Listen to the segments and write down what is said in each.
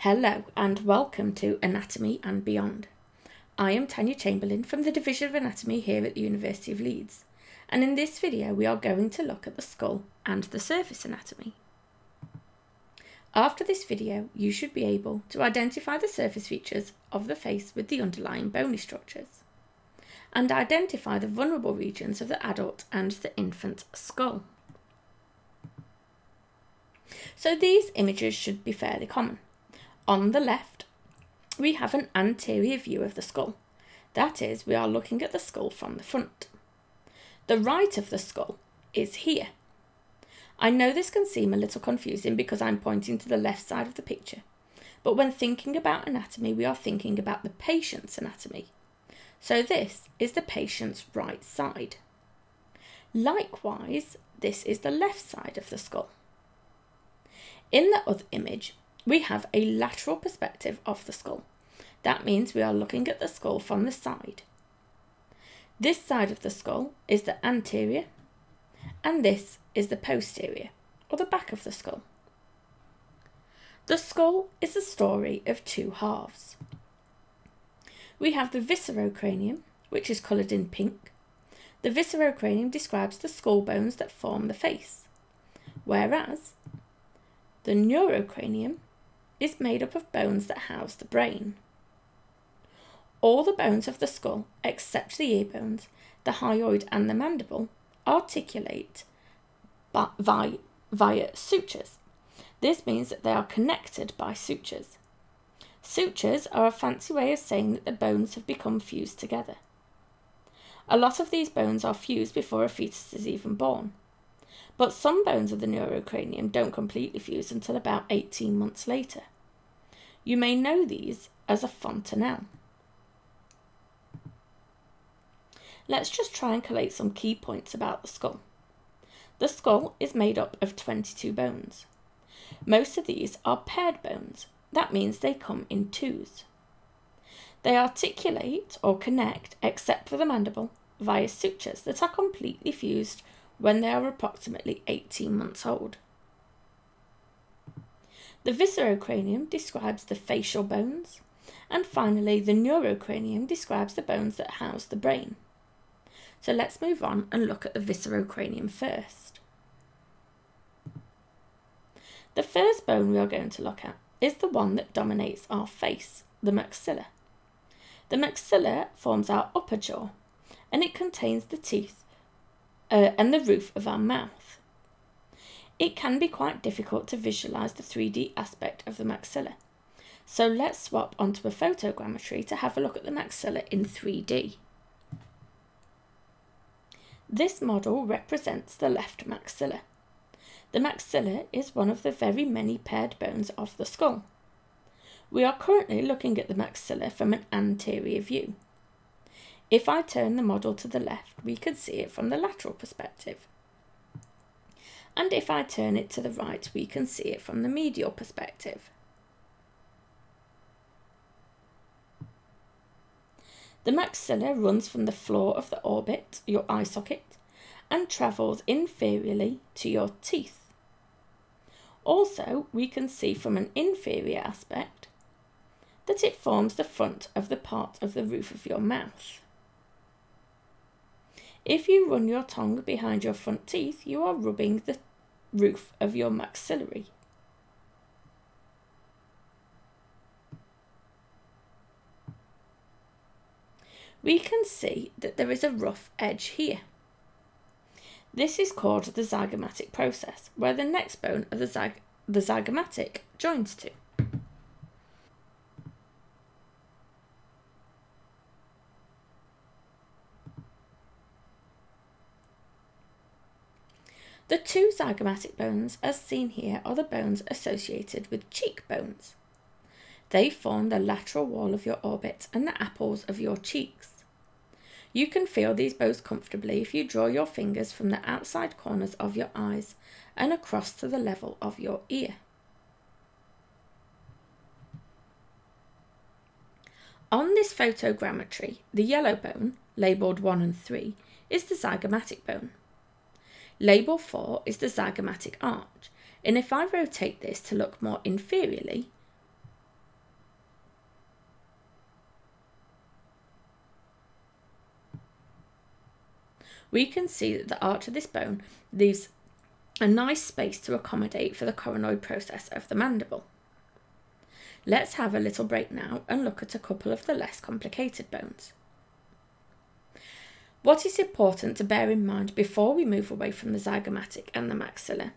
Hello and welcome to Anatomy and Beyond. I am Tanya Chamberlain from the Division of Anatomy here at the University of Leeds and in this video we are going to look at the skull and the surface anatomy. After this video you should be able to identify the surface features of the face with the underlying bony structures and identify the vulnerable regions of the adult and the infant skull. So these images should be fairly common. On the left, we have an anterior view of the skull. That is, we are looking at the skull from the front. The right of the skull is here. I know this can seem a little confusing because I'm pointing to the left side of the picture, but when thinking about anatomy, we are thinking about the patient's anatomy. So this is the patient's right side. Likewise, this is the left side of the skull. In the other image, we have a lateral perspective of the skull. That means we are looking at the skull from the side. This side of the skull is the anterior and this is the posterior or the back of the skull. The skull is a story of two halves. We have the viscerocranium, which is coloured in pink. The viscerocranium describes the skull bones that form the face, whereas the neurocranium is made up of bones that house the brain. All the bones of the skull, except the ear bones, the hyoid and the mandible, articulate via, via sutures. This means that they are connected by sutures. Sutures are a fancy way of saying that the bones have become fused together. A lot of these bones are fused before a fetus is even born. But some bones of the neurocranium don't completely fuse until about 18 months later. You may know these as a fontanelle. Let's just try and collate some key points about the skull. The skull is made up of 22 bones. Most of these are paired bones. That means they come in twos. They articulate or connect, except for the mandible, via sutures that are completely fused when they are approximately 18 months old. The viscerocranium describes the facial bones, and finally the neurocranium describes the bones that house the brain. So let's move on and look at the viscerocranium first. The first bone we are going to look at is the one that dominates our face, the maxilla. The maxilla forms our upper jaw and it contains the teeth uh, and the roof of our mouth. It can be quite difficult to visualise the 3D aspect of the maxilla. So let's swap onto a photogrammetry to have a look at the maxilla in 3D. This model represents the left maxilla. The maxilla is one of the very many paired bones of the skull. We are currently looking at the maxilla from an anterior view. If I turn the model to the left, we can see it from the lateral perspective. And if I turn it to the right, we can see it from the medial perspective. The maxilla runs from the floor of the orbit, your eye socket, and travels inferiorly to your teeth. Also, we can see from an inferior aspect that it forms the front of the part of the roof of your mouth. If you run your tongue behind your front teeth, you are rubbing the roof of your maxillary. We can see that there is a rough edge here. This is called the zygomatic process, where the next bone of the, zyg the zygomatic joins to. The two zygomatic bones, as seen here, are the bones associated with cheekbones. They form the lateral wall of your orbit and the apples of your cheeks. You can feel these bones comfortably if you draw your fingers from the outside corners of your eyes and across to the level of your ear. On this photogrammetry, the yellow bone, labelled 1 and 3, is the zygomatic bone. Label 4 is the zygomatic arch, and if I rotate this to look more inferiorly, we can see that the arch of this bone leaves a nice space to accommodate for the coronoid process of the mandible. Let's have a little break now and look at a couple of the less complicated bones. What is important to bear in mind before we move away from the zygomatic and the maxilla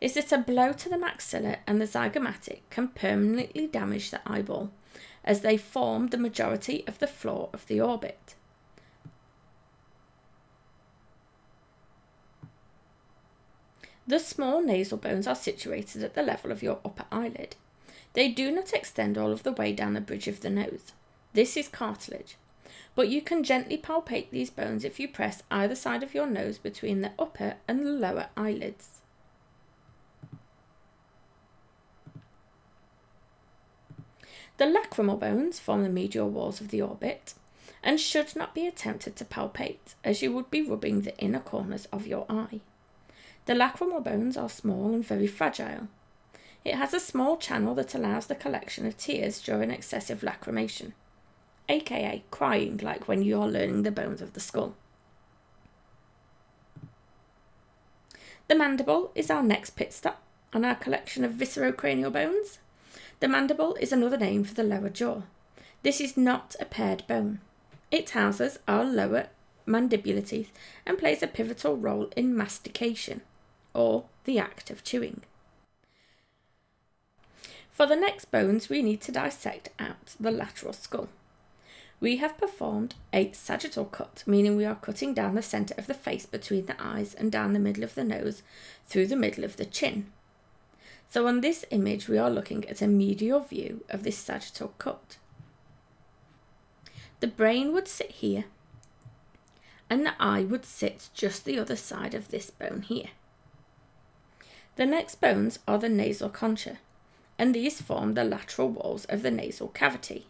is that a blow to the maxilla and the zygomatic can permanently damage the eyeball as they form the majority of the floor of the orbit. The small nasal bones are situated at the level of your upper eyelid. They do not extend all of the way down the bridge of the nose. This is cartilage but you can gently palpate these bones if you press either side of your nose between the upper and the lower eyelids. The lacrimal bones form the medial walls of the orbit and should not be attempted to palpate as you would be rubbing the inner corners of your eye. The lacrimal bones are small and very fragile. It has a small channel that allows the collection of tears during excessive lacrimation aka crying like when you're learning the bones of the skull. The mandible is our next pit stop on our collection of viscerocranial bones. The mandible is another name for the lower jaw. This is not a paired bone. It houses our lower mandibular teeth and plays a pivotal role in mastication, or the act of chewing. For the next bones, we need to dissect out the lateral skull. We have performed a sagittal cut, meaning we are cutting down the centre of the face between the eyes and down the middle of the nose through the middle of the chin. So on this image, we are looking at a medial view of this sagittal cut. The brain would sit here and the eye would sit just the other side of this bone here. The next bones are the nasal concha, and these form the lateral walls of the nasal cavity.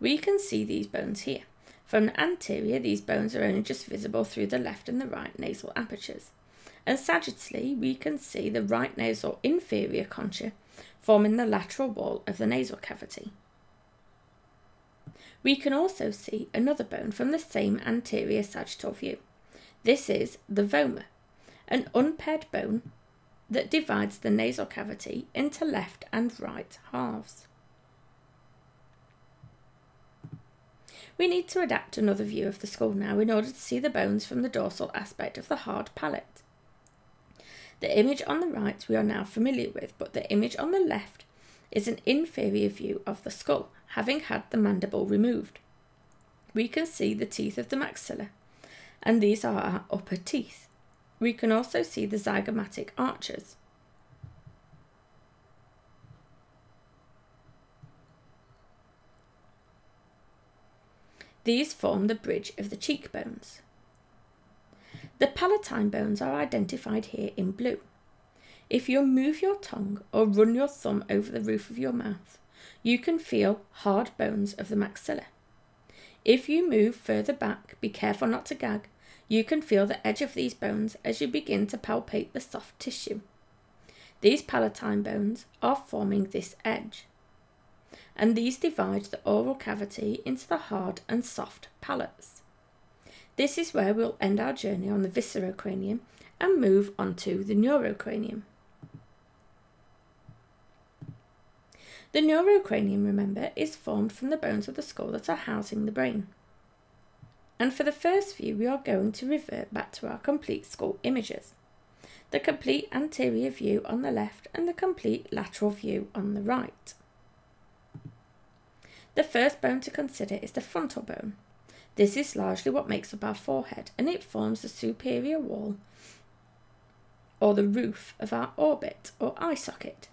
We can see these bones here. From the anterior, these bones are only just visible through the left and the right nasal apertures. And sagittally, we can see the right nasal inferior concha forming the lateral wall of the nasal cavity. We can also see another bone from the same anterior sagittal view. This is the vomer, an unpaired bone that divides the nasal cavity into left and right halves. We need to adapt another view of the skull now in order to see the bones from the dorsal aspect of the hard palate. The image on the right we are now familiar with, but the image on the left is an inferior view of the skull, having had the mandible removed. We can see the teeth of the maxilla, and these are our upper teeth. We can also see the zygomatic arches. These form the bridge of the cheekbones. The palatine bones are identified here in blue. If you move your tongue or run your thumb over the roof of your mouth, you can feel hard bones of the maxilla. If you move further back, be careful not to gag, you can feel the edge of these bones as you begin to palpate the soft tissue. These palatine bones are forming this edge and these divide the oral cavity into the hard and soft palates. This is where we'll end our journey on the viscerocranium and move on to the neurocranium. The neurocranium, remember, is formed from the bones of the skull that are housing the brain. And for the first view, we are going to revert back to our complete skull images. The complete anterior view on the left and the complete lateral view on the right. The first bone to consider is the frontal bone. This is largely what makes up our forehead and it forms the superior wall or the roof of our orbit or eye socket.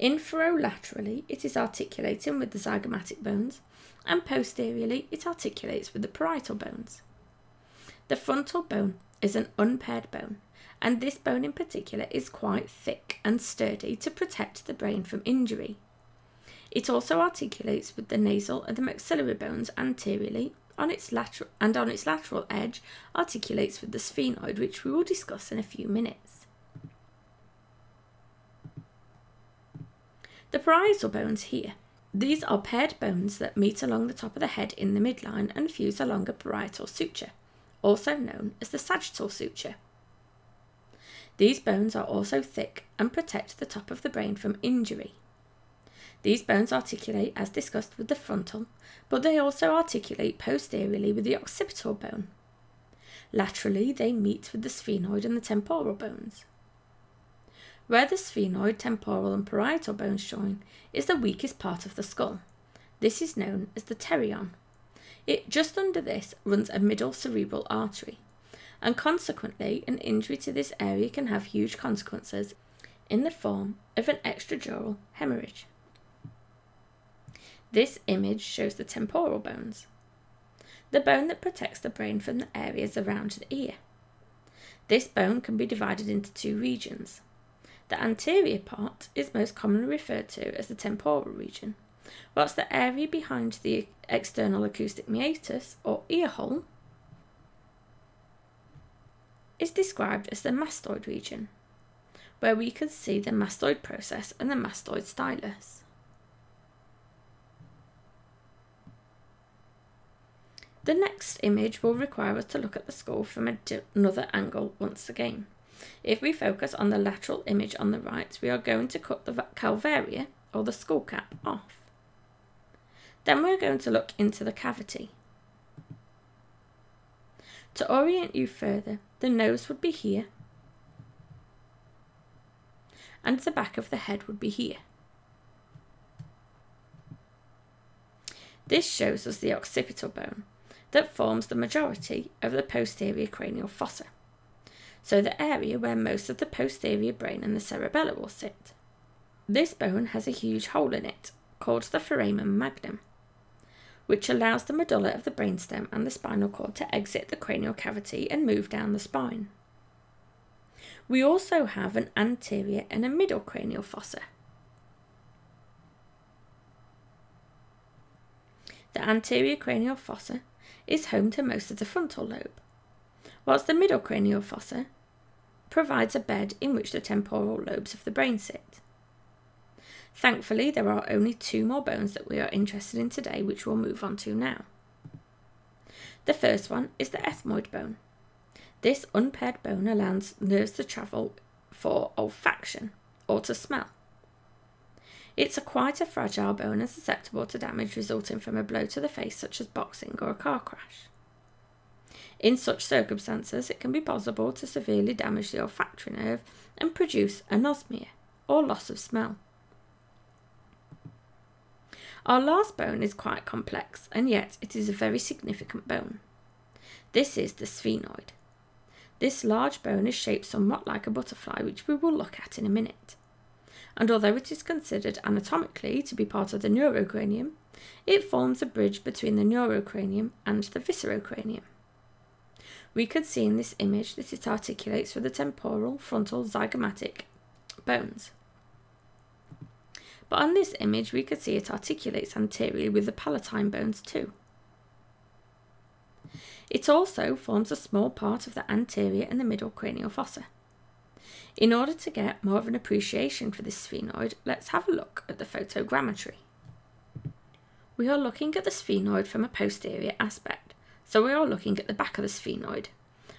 Inferolaterally, it is articulating with the zygomatic bones, and posteriorly, it articulates with the parietal bones. The frontal bone is an unpaired bone, and this bone in particular is quite thick and sturdy to protect the brain from injury. It also articulates with the nasal and the maxillary bones anteriorly on its lateral and on its lateral edge articulates with the sphenoid, which we will discuss in a few minutes. The parietal bones here. These are paired bones that meet along the top of the head in the midline and fuse along a parietal suture, also known as the sagittal suture. These bones are also thick and protect the top of the brain from injury. These bones articulate as discussed with the frontal, but they also articulate posteriorly with the occipital bone. Laterally, they meet with the sphenoid and the temporal bones. Where the sphenoid, temporal, and parietal bones join is the weakest part of the skull. This is known as the pterion. It just under this runs a middle cerebral artery, and consequently, an injury to this area can have huge consequences in the form of an extradural hemorrhage. This image shows the temporal bones, the bone that protects the brain from the areas around the ear. This bone can be divided into two regions. The anterior part is most commonly referred to as the temporal region, whilst the area behind the external acoustic meatus or ear hole is described as the mastoid region, where we can see the mastoid process and the mastoid stylus. The next image will require us to look at the skull from another angle once again. If we focus on the lateral image on the right, we are going to cut the calvaria, or the skull cap, off. Then we're going to look into the cavity. To orient you further, the nose would be here, and the back of the head would be here. This shows us the occipital bone, that forms the majority of the posterior cranial fossa, so the area where most of the posterior brain and the cerebellum will sit. This bone has a huge hole in it, called the foramen magnum, which allows the medulla of the brainstem and the spinal cord to exit the cranial cavity and move down the spine. We also have an anterior and a middle cranial fossa. The anterior cranial fossa is home to most of the frontal lobe, whilst the middle cranial fossa provides a bed in which the temporal lobes of the brain sit. Thankfully, there are only two more bones that we are interested in today, which we'll move on to now. The first one is the ethmoid bone. This unpaired bone allows nerves to travel for olfaction or to smell. It's a quite a fragile bone and susceptible to damage resulting from a blow to the face, such as boxing or a car crash. In such circumstances, it can be possible to severely damage the olfactory nerve and produce anosmia, or loss of smell. Our last bone is quite complex, and yet it is a very significant bone. This is the sphenoid. This large bone is shaped somewhat like a butterfly, which we will look at in a minute and although it is considered anatomically to be part of the neurocranium, it forms a bridge between the neurocranium and the viscerocranium. We could see in this image that it articulates with the temporal, frontal, zygomatic bones. But on this image, we could see it articulates anteriorly with the palatine bones too. It also forms a small part of the anterior and the middle cranial fossa. In order to get more of an appreciation for this sphenoid, let's have a look at the photogrammetry. We are looking at the sphenoid from a posterior aspect, so we are looking at the back of the sphenoid,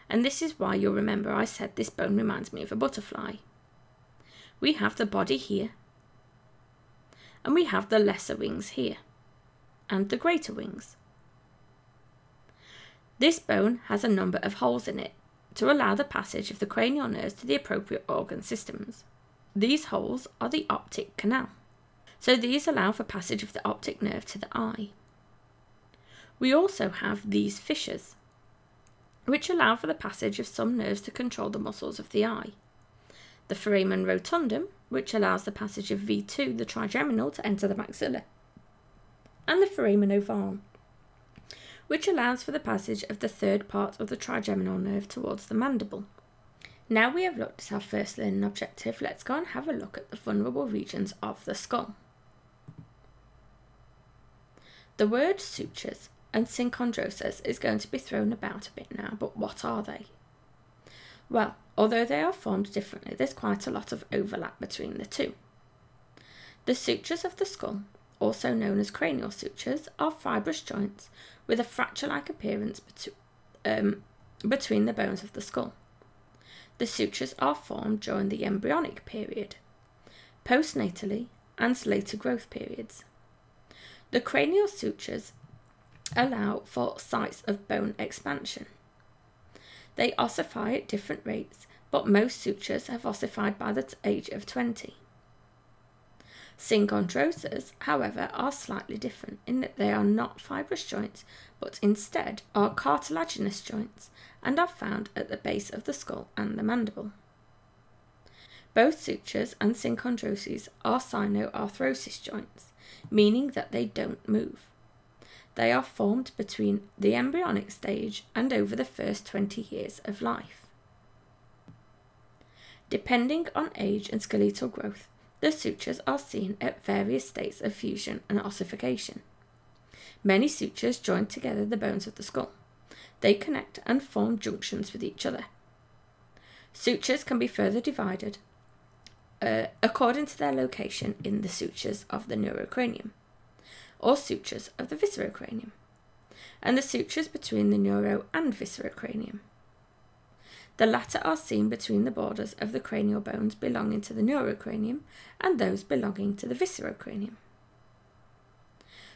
and this is why you'll remember I said this bone reminds me of a butterfly. We have the body here, and we have the lesser wings here, and the greater wings. This bone has a number of holes in it, to allow the passage of the cranial nerves to the appropriate organ systems. These holes are the optic canal, so these allow for passage of the optic nerve to the eye. We also have these fissures, which allow for the passage of some nerves to control the muscles of the eye. The foramen rotundum, which allows the passage of V2, the trigeminal, to enter the maxilla, and the foramen ovale, which allows for the passage of the third part of the trigeminal nerve towards the mandible. Now we have looked at our first learning objective, let's go and have a look at the vulnerable regions of the skull. The word sutures and synchondrosis is going to be thrown about a bit now, but what are they? Well, although they are formed differently, there's quite a lot of overlap between the two. The sutures of the skull, also known as cranial sutures, are fibrous joints with a fracture like appearance um, between the bones of the skull. The sutures are formed during the embryonic period, postnatally, and later growth periods. The cranial sutures allow for sites of bone expansion. They ossify at different rates, but most sutures have ossified by the age of 20. Synchondroses, however, are slightly different in that they are not fibrous joints, but instead are cartilaginous joints and are found at the base of the skull and the mandible. Both sutures and synchondroses are synarthrosis joints, meaning that they don't move. They are formed between the embryonic stage and over the first 20 years of life. Depending on age and skeletal growth, the sutures are seen at various states of fusion and ossification. Many sutures join together the bones of the skull. They connect and form junctions with each other. Sutures can be further divided uh, according to their location in the sutures of the neurocranium, or sutures of the viscerocranium, and the sutures between the neuro and viscerocranium. The latter are seen between the borders of the cranial bones belonging to the neurocranium and those belonging to the viscerocranium.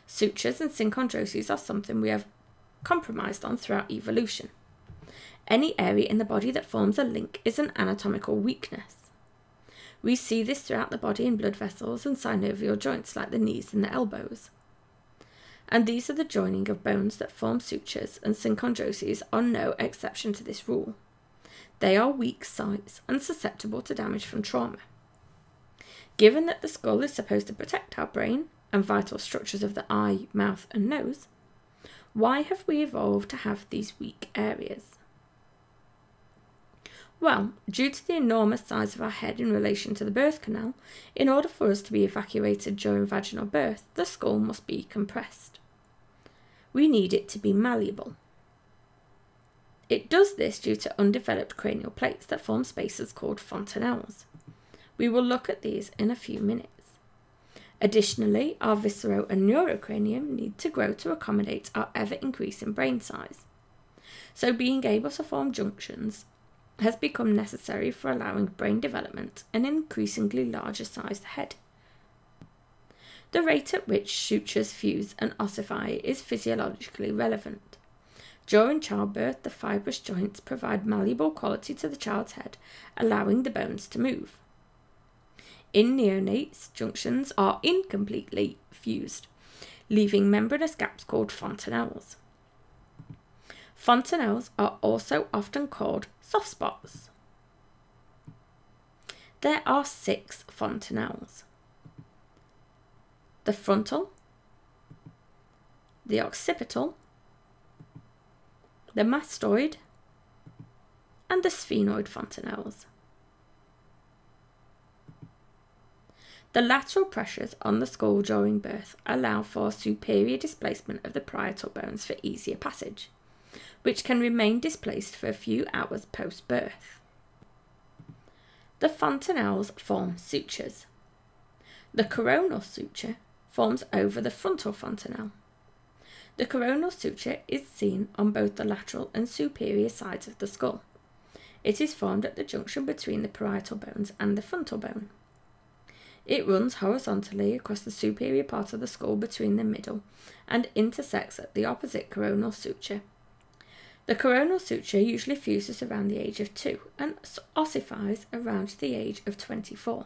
Sutures and synchondroses are something we have compromised on throughout evolution. Any area in the body that forms a link is an anatomical weakness. We see this throughout the body in blood vessels and synovial joints like the knees and the elbows. And these are the joining of bones that form sutures, and synchondroses are no exception to this rule. They are weak sites and susceptible to damage from trauma. Given that the skull is supposed to protect our brain and vital structures of the eye, mouth, and nose, why have we evolved to have these weak areas? Well, due to the enormous size of our head in relation to the birth canal, in order for us to be evacuated during vaginal birth, the skull must be compressed. We need it to be malleable. It does this due to undeveloped cranial plates that form spaces called fontanelles. We will look at these in a few minutes. Additionally, our viscero and neurocranium need to grow to accommodate our ever increasing brain size. So, being able to form junctions has become necessary for allowing brain development and an increasingly larger sized head. The rate at which sutures fuse and ossify is physiologically relevant. During childbirth, the fibrous joints provide malleable quality to the child's head, allowing the bones to move. In neonates, junctions are incompletely fused, leaving membranous gaps called fontanelles. Fontanelles are also often called soft spots. There are six fontanelles the frontal, the occipital, the mastoid, and the sphenoid fontanelles. The lateral pressures on the skull during birth allow for superior displacement of the parietal bones for easier passage, which can remain displaced for a few hours post birth. The fontanelles form sutures. The coronal suture forms over the frontal fontanelle. The coronal suture is seen on both the lateral and superior sides of the skull. It is formed at the junction between the parietal bones and the frontal bone. It runs horizontally across the superior part of the skull between the middle and intersects at the opposite coronal suture. The coronal suture usually fuses around the age of 2 and ossifies around the age of 24.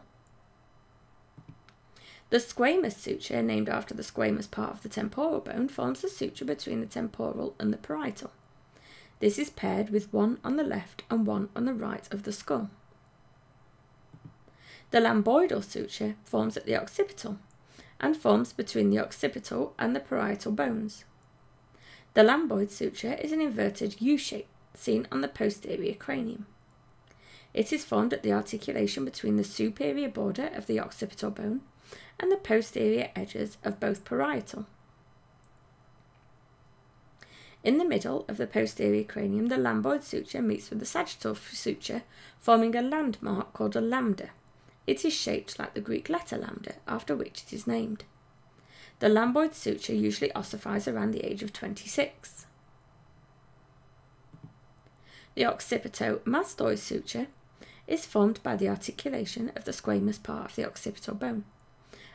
The squamous suture, named after the squamous part of the temporal bone, forms the suture between the temporal and the parietal. This is paired with one on the left and one on the right of the skull. The lambdoidal suture forms at the occipital and forms between the occipital and the parietal bones. The lambdoid suture is an inverted U shape seen on the posterior cranium. It is formed at the articulation between the superior border of the occipital bone and the posterior edges of both parietal. In the middle of the posterior cranium, the lambdoid suture meets with the sagittal suture, forming a landmark called a lambda. It is shaped like the Greek letter lambda, after which it is named. The lambdoid suture usually ossifies around the age of 26. The occipito-mastoid suture is formed by the articulation of the squamous part of the occipital bone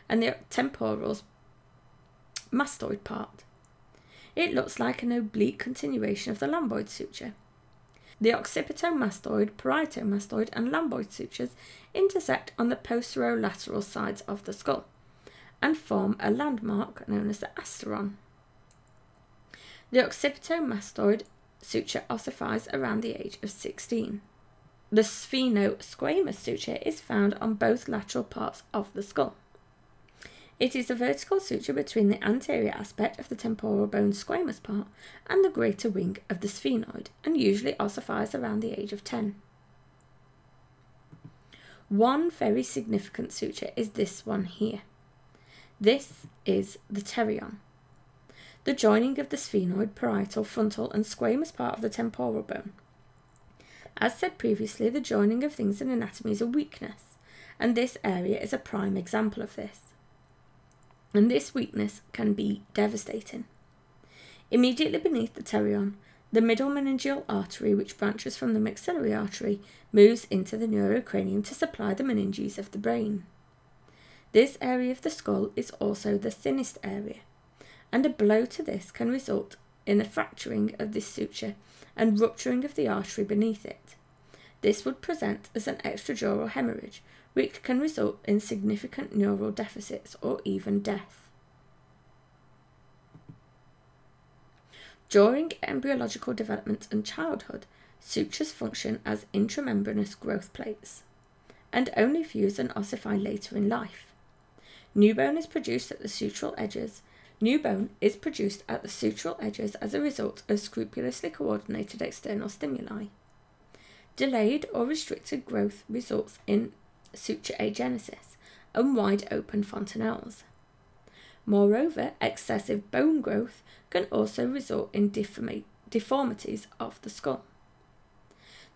and the temporal mastoid part. It looks like an oblique continuation of the lambdoid suture. The occipitomastoid, parietomastoid, and lambdoid sutures intersect on the posterolateral sides of the skull and form a landmark known as the asterion. The occipitomastoid suture ossifies around the age of 16. The spheno-squamous suture is found on both lateral parts of the skull. It is a vertical suture between the anterior aspect of the temporal bone squamous part and the greater wing of the sphenoid and usually ossifies around the age of 10. One very significant suture is this one here. This is the pterion. The joining of the sphenoid, parietal, frontal and squamous part of the temporal bone. As said previously, the joining of things in anatomy is a weakness, and this area is a prime example of this. And this weakness can be devastating. Immediately beneath the pterion, the middle meningeal artery, which branches from the maxillary artery, moves into the neurocranium to supply the meninges of the brain. This area of the skull is also the thinnest area, and a blow to this can result in the fracturing of this suture and rupturing of the artery beneath it. This would present as an extradural hemorrhage, which can result in significant neural deficits or even death. During embryological development and childhood, sutures function as intramembranous growth plates and only fuse and ossify later in life. New bone is produced at the sutural edges New bone is produced at the sutural edges as a result of scrupulously coordinated external stimuli. Delayed or restricted growth results in suture agenesis and wide open fontanelles. Moreover, excessive bone growth can also result in deformities of the skull.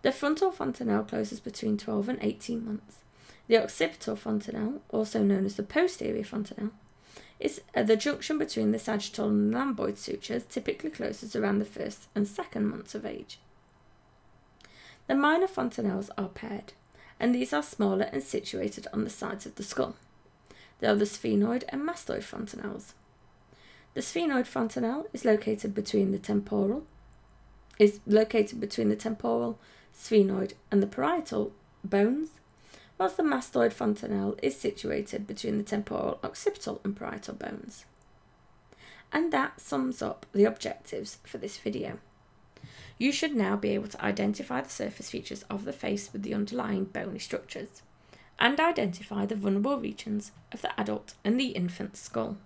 The frontal fontanelle closes between 12 and 18 months. The occipital fontanelle, also known as the posterior fontanelle, is at the junction between the sagittal and lambdoid sutures typically closes around the first and second months of age. The minor fontanelles are paired, and these are smaller and situated on the sides of the skull. They are the sphenoid and mastoid fontanelles. The sphenoid fontanelle is located between the temporal is located between the temporal, sphenoid, and the parietal bones, whilst the mastoid fontanelle is situated between the temporal, occipital and parietal bones. And that sums up the objectives for this video. You should now be able to identify the surface features of the face with the underlying bony structures and identify the vulnerable regions of the adult and the infant skull.